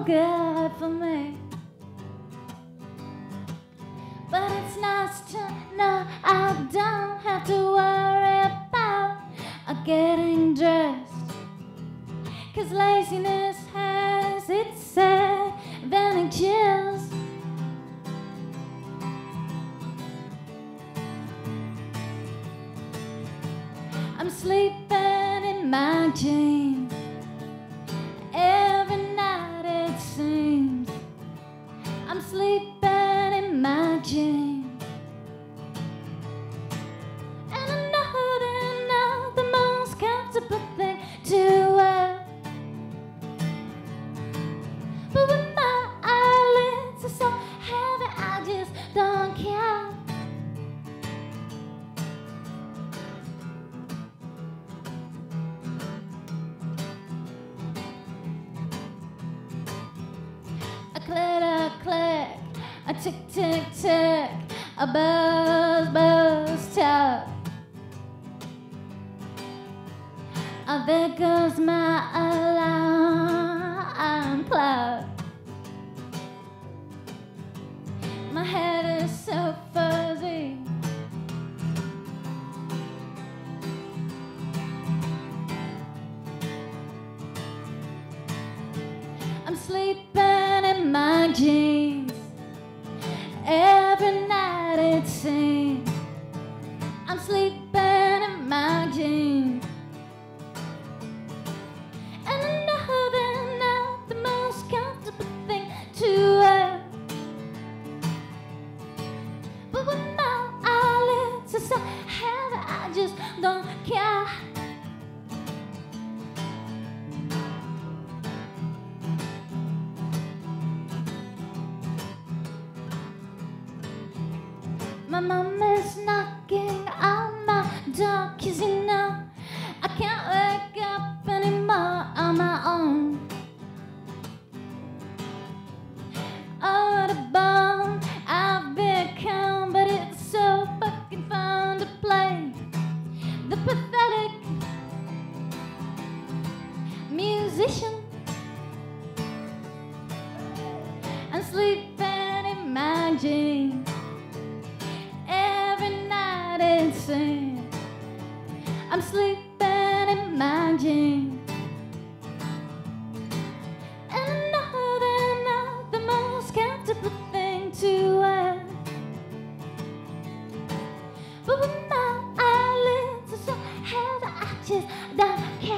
good for me. But it's nice to know I don't have to worry about getting dressed. Cause laziness has its advantages. I'm sleeping in my jeans. A tick tick tick, a buzz buzz tap. Oh, there goes my alarm clock. My head is so fuzzy. I'm sleeping in my jeans. My mom is knocking on my door, cause musician and sleep and imagine every night and sing. I'm sleeping and imagine. And not the most comfortable thing to wear. But so I just don't care.